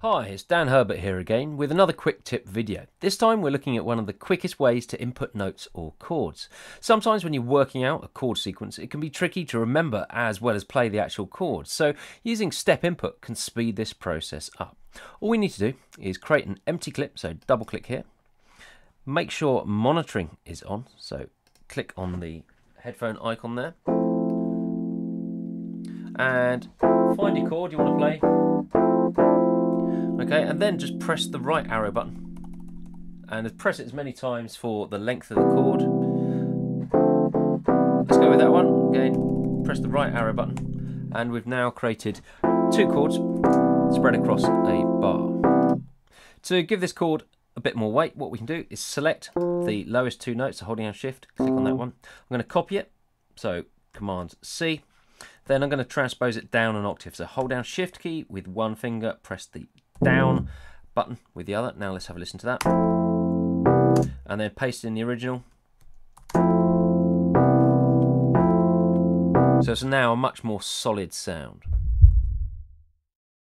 Hi, it's Dan Herbert here again with another quick tip video. This time we're looking at one of the quickest ways to input notes or chords. Sometimes when you're working out a chord sequence, it can be tricky to remember as well as play the actual chords. So using step input can speed this process up. All we need to do is create an empty clip, so double click here. Make sure monitoring is on, so click on the headphone icon there. And find your chord you want to play Okay, and then just press the right arrow button. And press it as many times for the length of the chord. Let's go with that one. Again, press the right arrow button. And we've now created two chords spread across a bar. To give this chord a bit more weight, what we can do is select the lowest two notes, so holding down shift, click on that one. I'm going to copy it, so Command C. Then I'm going to transpose it down an octave. So hold down shift key with one finger, press the down button with the other. Now let's have a listen to that. And then paste in the original. So it's now a much more solid sound.